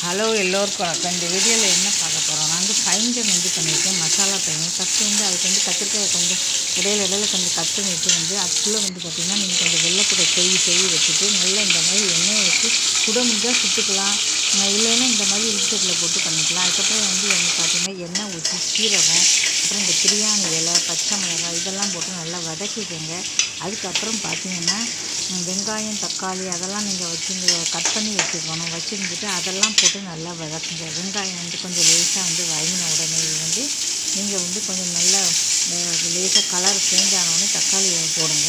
Hello எல்லோருக்கும் வணக்கம். இந்த வீடியோவில் என்ன பார்க்க போகிறோம் நான் வந்து பைஞ்சம் வந்து பண்ணியிருக்கேன். மசாலா பையன் ஃபஸ்ட்டு வந்து அதுக்கு வந்து கத்திரிக்காய் கொஞ்சம் இடையில இடையில கொஞ்சம் கட் பண்ணிட்டு வந்து அதுக்குள்ளே வந்து பார்த்திங்கன்னா நீங்கள் கொஞ்சம் வெள்ளைக்கூட செவி செவி வச்சுட்டு நல்லா இந்த மாதிரி எண்ணெயை வச்சு சுட முடிஞ்சால் சுட்டுக்கலாம். இல்லைன்னா இந்த மாதிரி இழுச்சட்டில் போட்டு பண்ணிக்கலாம். அதுக்கப்புறம் வந்து என்ன பார்த்தீங்கன்னா எண்ணெய் ஊற்றி சீரகம் அப்புறம் இந்த பிரியாணி இலை பச்சை மிளகாய் இதெல்லாம் போட்டு நல்லா வதக்கிக்கோங்க. அதுக்கப்புறம் பார்த்திங்கன்னா வெங்காயம் தக்காளி அதெல்லாம் நீங்கள் வச்சு கட் பண்ணி வச்சுக்கணும் வச்சுருந்துட்டு அதெல்லாம் போட்டு நல்லா வதக்குங்க. வெங்காயம் வந்து கொஞ்சம் லேசாக வந்து வதங்கின உடனே வந்து நீங்கள் வந்து கொஞ்சம் நல்லா லேசாக கலர் சேஞ்ச் ஆனவுடனே தக்காளியை போடுங்க.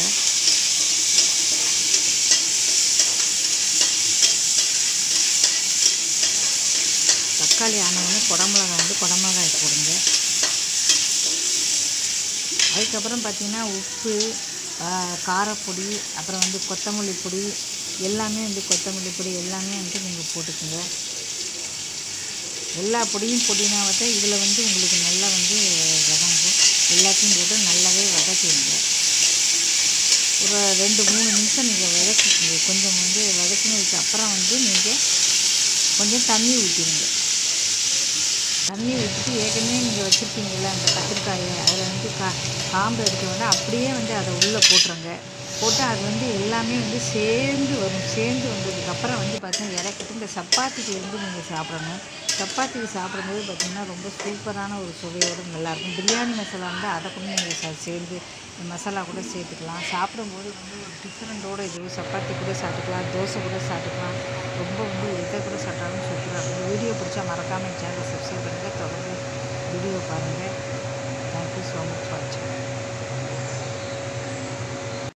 தக்காளி ஆனவுடனே குடமிளகாய் வந்து குடமிளகாய் போடுங்க. அதுக்கப்புறம் பார்த்திங்கன்னா உப்பு காரப்பொடி அப்புறம் வந்து கொத்தமல்லி பொடி எல்லாமே வந்து கொத்தமல்லி பொடி எல்லாமே வந்து நீங்கள் போட்டுக்கோங்க. எல்லா பொடியும் பொடினா வந்து இதில் வந்து உங்களுக்கு நல்லா வந்து வதங்கும். எல்லாத்தையும் போட்டு நல்லாவே வதக்கிடுங்க. ஒரு ரெண்டு மூணு நிமிஷம் நீங்கள் வதக்கிக்கோங்க. கொஞ்சம் வந்து வதக்கினதுக்கு அப்புறம் வந்து நீங்கள் கொஞ்சம் தண்ணி ஊற்றிடுங்க தண்ணி ஊற்றிட்டு ஏற்கனவே நீங்கள் வச்சுருக்கீங்கள அந்த கத்திரிக்காயை அதில் வந்து கா காம்பு எடுக்க அப்படியே வந்து அதை உள்ளே போட்டுருங்க. போட்டு அது வந்து எல்லாமே வந்து சேர்ந்து வரும் சேர்ந்து வந்ததுக்கப்புறம் வந்து பார்த்தீங்கன்னா இறக்கிட்டு இந்த சப்பாத்திக்கு வந்து நீங்கள் சாப்பிடணும். சப்பாத்திக்கு சாப்பிடும்போது பார்த்திங்கன்னா ரொம்ப சூப்பரான ஒரு சுவையோடு நல்லாயிருக்கும் பிரியாணி மசாலா வந்து அதை கூட நீங்கள் ச சேர்ந்து மசாலா கூட சேர்த்துக்கலாம். சாப்பிடும்போது வந்து ஒரு டிஃப்ரெண்ட்டோடு இது சப்பாத்தி கூட சாப்பிட்டுக்கலாம் தோசை கூட சாப்பிட்டுக்கலாம். ரொம்ப வந்து எதை கூட சாப்பிட்டாலும் சூப்பராக இருக்கும். வீடியோ பிடிச்சா மறக்காமல் சேனலை சப்ஸ்கிரைப் பண்ணி வீடியோ பாருங்கள் தேங்க்யூ ஸோ மச் வாட்சிங்